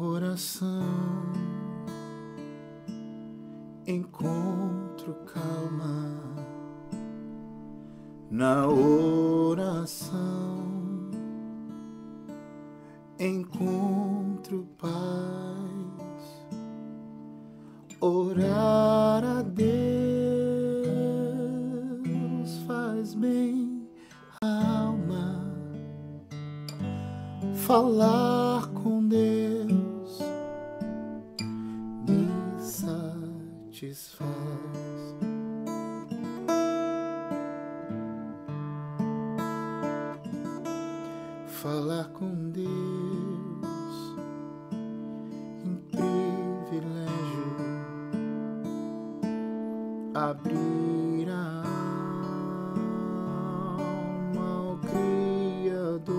oração. Encontro calma na oração. Encontro paz. Orar a Deus faz bem alma. Falar com Deus satisfaz. Falar com Deus em privilégio, abrir a alma ao Criador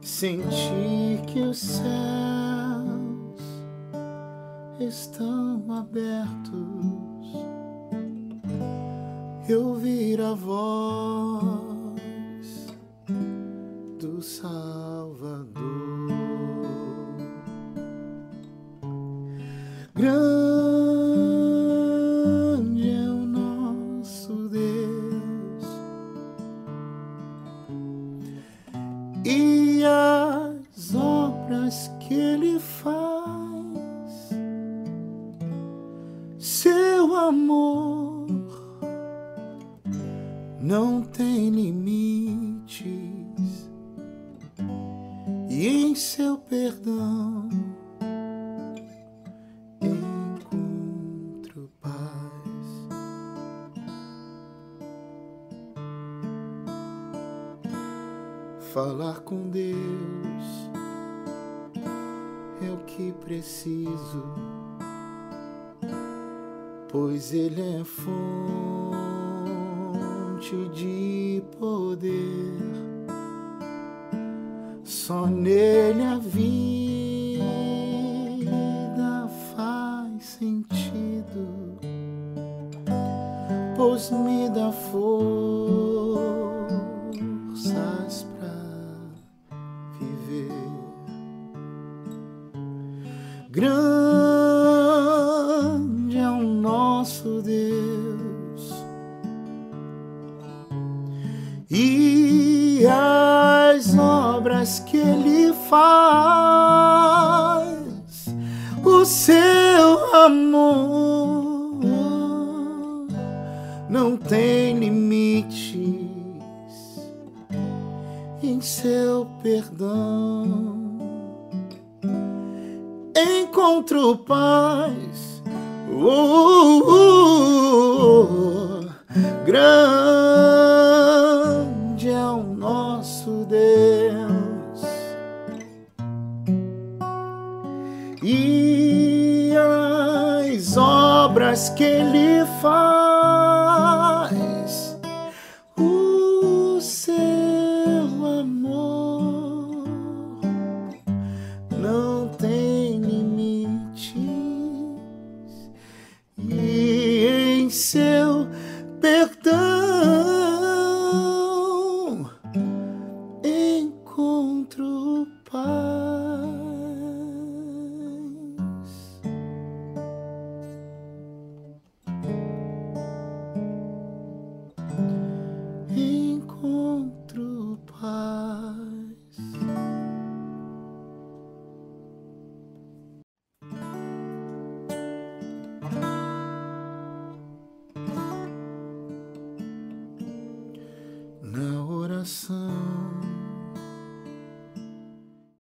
sentir que os céus estão abertos e ouvir a voz do Salvador. Grande é o nosso Deus e as obras que ele faz. Amor. Não tem limites. E em seu perdão encontro paz. Falar com Deus é o que preciso, pois Ele é fonte de poder. Só nele a vida faz sentido, pois me dá forças pra viver. Grande nosso Deus e as obras que Ele faz, o seu amor não tem limites em seu perdão encontro paz. Uh, uh, uh, grande é o nosso Deus e as obras que Ele faz. Seu na oração